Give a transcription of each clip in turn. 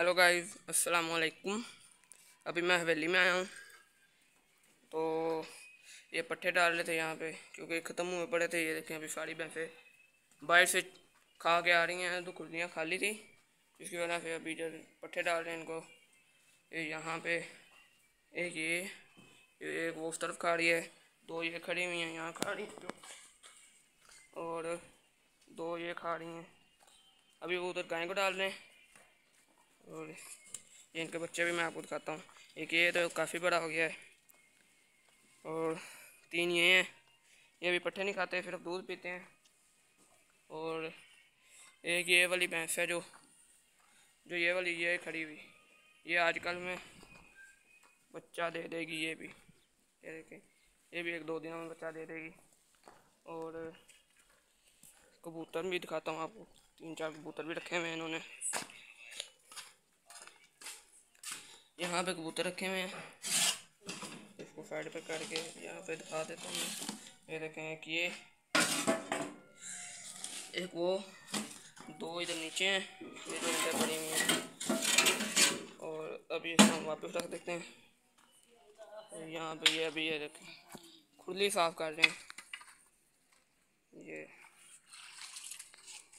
Hello guys अस्सलाम वालेकुम अभी मैं हवेली में आया हूँ। तो ये पट्टे डाल रहे थे यहाँ पे, क्योंकि ख़त्म हुए पड़े थे। ये देखें, अभी सारी भैंसें बाहर से खा के आ रही हैं। तो खुलियाँ खाली थी। इसकी वजह से अभी जब पट्टे डाल रहे हैं इनको, ये यहाँ पे एक ये एक वो उस तरफ़ खा रही है। दो ये खड़ी हुई हैं, यहाँ खा रही और दो ये खा रही हैं। अभी वो उधर गाय को डाल रहे हैं। और ये इनके बच्चे भी मैं आपको दिखाता हूँ। एक ये तो काफ़ी बड़ा हो गया है। और तीन ये हैं। ये भी पट्टे नहीं खाते सिर्फ़ दूध पीते हैं। और एक ये वाली भैंस है जो जो ये वाली ये खड़ी हुई। ये आजकल में बच्चा दे देगी ये भी। ये देखें, ये भी एक दो दिनों में बच्चा दे देगी। और कबूतर भी दिखाता हूँ आपको। तीन चार कबूतर भी रखे हुए हैं इन्होंने। यहाँ पे कबूतर रखे हुए हैं। इसको साइड पे करके यहाँ पे दिखा देता हूँ मैं। ये देखें एक ये, एक वो, दो इधर नीचे हैं, ये दो इधर पड़ी हुई हैं। और अभी इसको हम वापस रख देते हैं। यहाँ पे ये अभी ये देखें खुली साफ़ कर रहे हैं। ये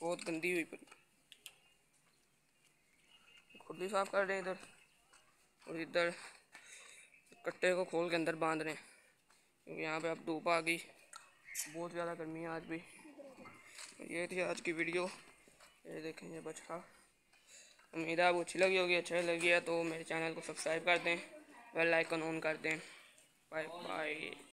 बहुत गंदी हुई पड़ी। खुली साफ़ कर रहे हैं इधर। और इधर कट्टे को खोल के अंदर बाँध रहे हैं। क्योंकि यहाँ पे अब धूप आ गई। बहुत ज़्यादा गर्मी है आज भी। ये थी आज की वीडियो। ये देखें, ये बछड़ा उम्मीद है आपको अच्छी लगी होगी। अच्छा लगी है तो मेरे चैनल को सब्सक्राइब कर दें। बेल आइकन ऑन कर दें। Bye bye